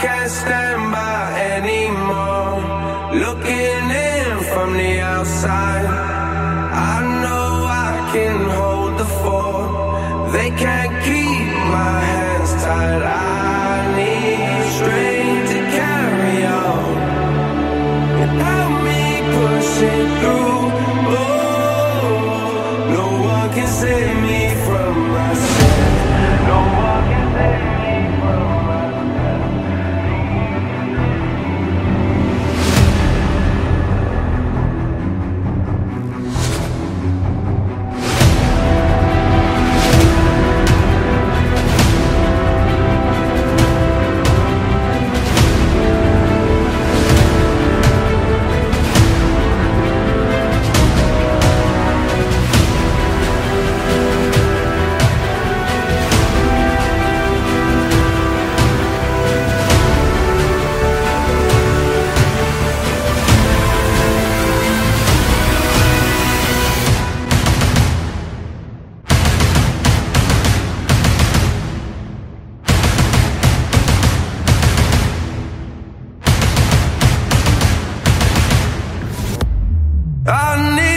can't stand by anymore. Looking in from the outside, I know I can hold the fort. They can't keep my hands tied. I need strength to carry on. Without me pushing through. Oh, no one can save me. I need